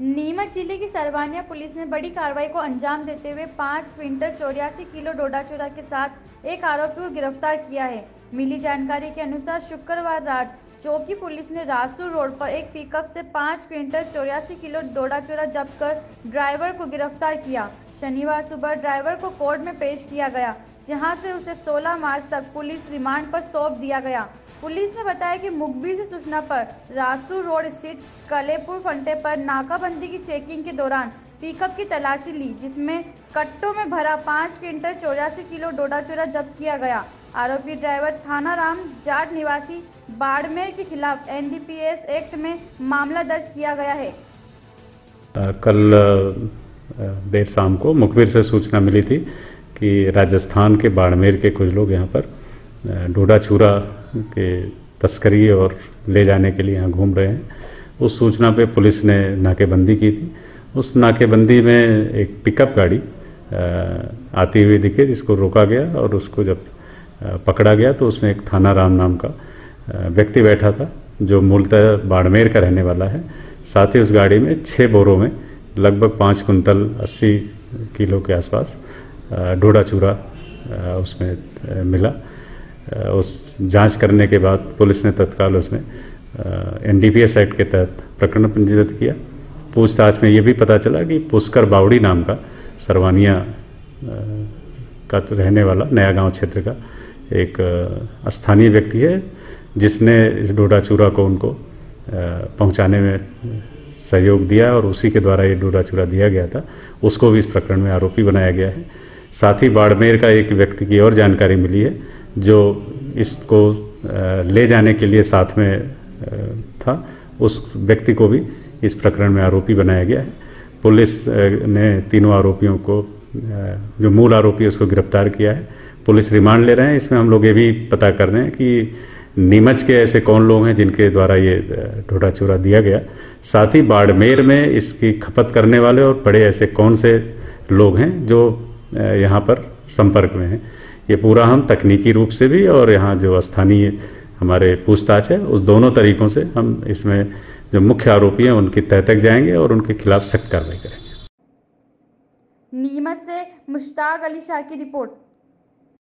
नीमच ज़िले की सरवानिया पुलिस ने बड़ी कार्रवाई को अंजाम देते हुए पाँच क्विंटल चौरासी किलो डोडा चूरा के साथ एक आरोपी को गिरफ़्तार किया है। मिली जानकारी के अनुसार शुक्रवार रात चौकी पुलिस ने रासू रोड पर एक पिकअप से पाँच क्विंटल चौरासी किलो डोडा चूरा जब्त कर ड्राइवर को गिरफ़्तार किया। शनिवार सुबह ड्राइवर को कोर्ट में पेश किया गया, जहाँ से उसे 16 मार्च तक पुलिस रिमांड पर सौंप दिया गया। पुलिस ने बताया कि मुखबिर से सूचना पर रासू रोड स्थित कलेपुर फंटे पर नाकाबंदी की चेकिंग के दौरान पिकअप की तलाशी ली, जिसमें कट्टों में भरा पाँच क्विंटल चौरासी किलो डोडा चूरा जब्त किया गया। आरोपी ड्राइवर थाना राम जाट निवासी बाड़मेर के खिलाफ एनडीपीएस एक्ट में मामला दर्ज किया गया है। कल देर शाम को मुखबिर से सूचना मिली थी कि राजस्थान के बाड़मेर के कुछ लोग यहाँ पर डोडा चूरा के तस्करी और ले जाने के लिए यहाँ घूम रहे हैं। उस सूचना पे पुलिस ने नाकेबंदी की थी। उस नाकेबंदी में एक पिकअप गाड़ी आती हुई दिखे, जिसको रोका गया और उसको जब पकड़ा गया तो उसमें एक थाना राम नाम का व्यक्ति बैठा था, जो मूलतः बाड़मेर का रहने वाला है। साथ ही उस गाड़ी में छः बोरों में लगभग पाँच कुंतल अस्सी किलो के आसपास डोडा चूरा उसमें मिला। उस जाँच करने के बाद पुलिस ने तत्काल उसमें एनडीपीएस एक्ट के तहत प्रकरण पंजीबद्ध किया। पूछताछ में ये भी पता चला कि पुष्कर बावड़ी नाम का सरवानिया का रहने वाला नया गाँव क्षेत्र का एक स्थानीय व्यक्ति है, जिसने इस डोडा चूरा को उनको पहुँचाने में सहयोग दिया और उसी के द्वारा ये डोडा चूरा दिया गया था। उसको भी इस प्रकरण में आरोपी बनाया गया है। साथ ही बाड़मेर का एक व्यक्ति की और जानकारी मिली है जो इसको ले जाने के लिए साथ में था, उस व्यक्ति को भी इस प्रकरण में आरोपी बनाया गया है। पुलिस ने तीनों आरोपियों को जो मूल आरोपी है, उसको गिरफ़्तार किया है। पुलिस रिमांड ले रहे हैं। इसमें हम लोग ये भी पता कर रहे हैं कि नीमच के ऐसे कौन लोग हैं जिनके द्वारा ये ढोटा चूरा दिया गया। साथ ही बाड़मेर में इसकी खपत करने वाले और बड़े ऐसे कौन से लोग हैं जो यहाँ पर संपर्क में हैं। ये पूरा हम तकनीकी रूप से भी और यहाँ जो स्थानीय हमारे पूछताछ है, उस दोनों तरीकों से हम इसमें जो मुख्य आरोपी हैं, उनकी तह तक जाएँगे और उनके खिलाफ सख्त कार्रवाई करेंगे। नीमच से मुश्ताक अली शाह की रिपोर्ट।